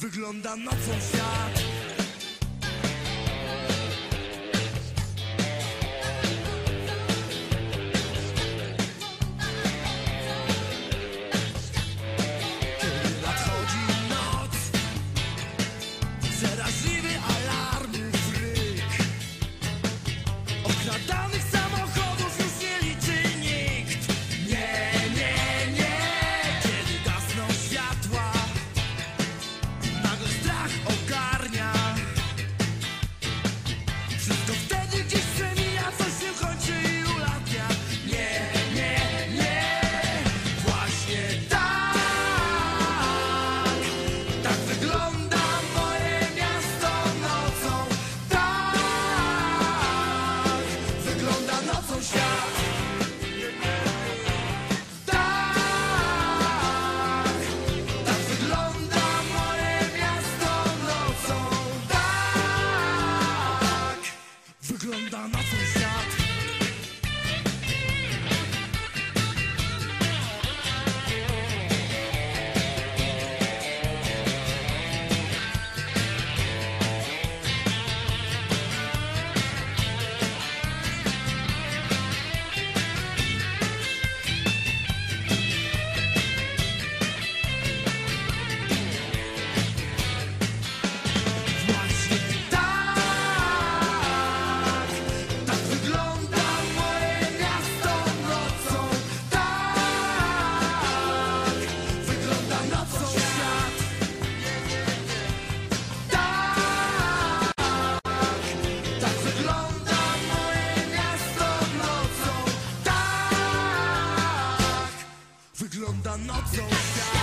Wygląda nocą świat. So stop.